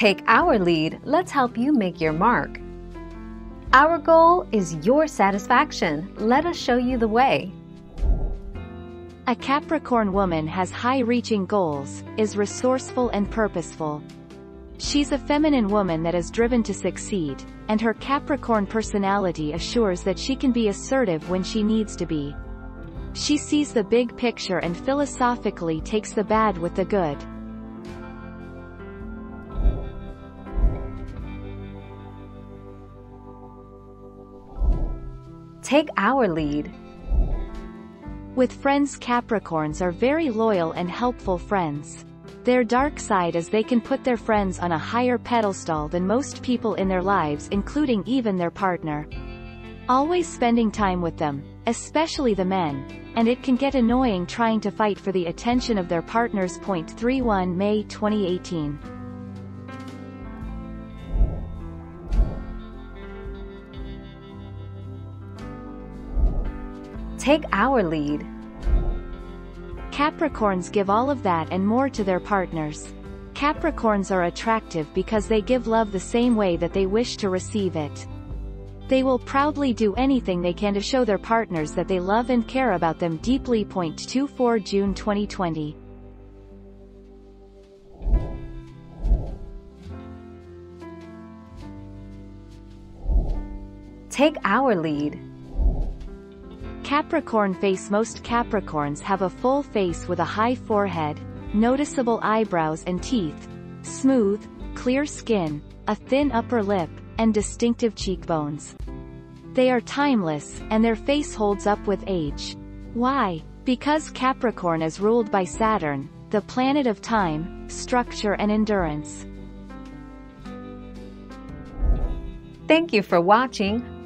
Take our lead, let's help you make your mark. Our goal is your satisfaction. Let us show you the way. A Capricorn woman has high-reaching goals, is resourceful and purposeful. She's a feminine woman that is driven to succeed, and her Capricorn personality assures that she can be assertive when she needs to be. She sees the big picture and philosophically takes the bad with the good. Take our lead. With friends Capricorns are very loyal and helpful friends. Their dark side is they can put their friends on a higher pedestal than most people in their lives including even their partner. Always spending time with them, especially the men, and it can get annoying trying to fight for the attention of their partners. Point 31 May 2018 Take our lead. Capricorns give all of that and more to their partners. Capricorns are attractive because they give love the same way that they wish to receive it. They will proudly do anything they can to show their partners that they love and care about them deeply. Point 24 June 2020 Take our lead. Capricorn face Most Capricorns have a full face with a high forehead, noticeable eyebrows and teeth, smooth, clear skin, a thin upper lip, and distinctive cheekbones. They are timeless, and their face holds up with age. Why? Because Capricorn is ruled by Saturn, the planet of time, structure and endurance. Thank you for watching.